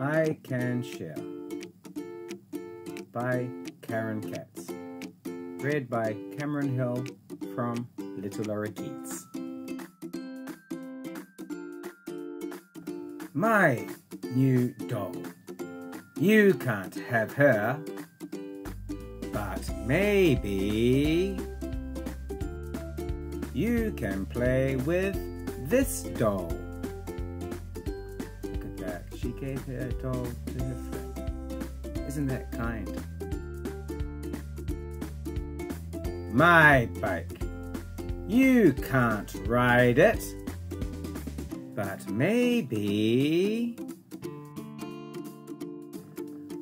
I Can Share by Karen Katz. Read by Cameron Hill from Little Lorikeets. My new doll. You can't have her, but maybe you can play with this doll. That. She gave her doll to her friend. Isn't that kind? My bike. You can't ride it. But maybe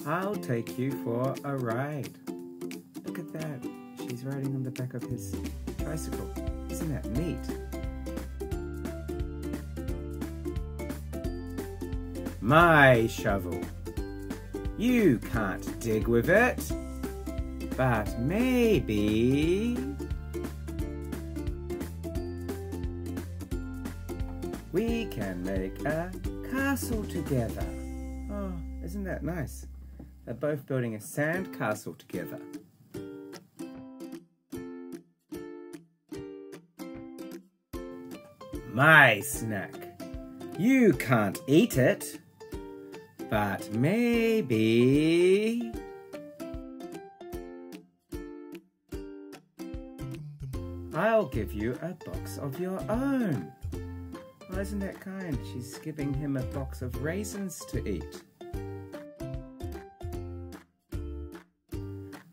I'll take you for a ride. Look at that. She's riding on the back of his tricycle. Isn't that neat? My shovel. You can't dig with it. But maybe... We can make a castle together. Oh, isn't that nice? They're both building a sand castle together. My snack. You can't eat it, but maybe... I'll give you a box of your own. Oh, isn't that kind? She's giving him a box of raisins to eat.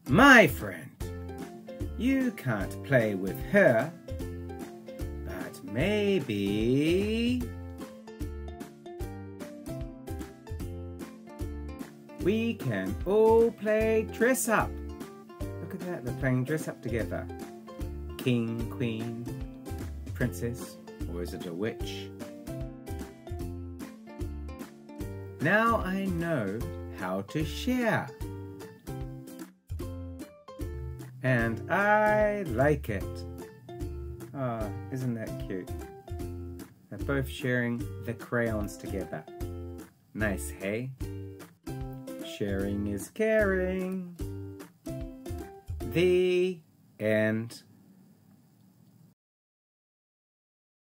My friend, you can't play with her, but maybe... We can all play dress up. Look at that, they're playing dress up together. King, queen, princess, or is it a witch? Now I know how to share. And I like it. Oh, isn't that cute? They're both sharing the crayons together. Nice, hey? Sharing is caring. The end.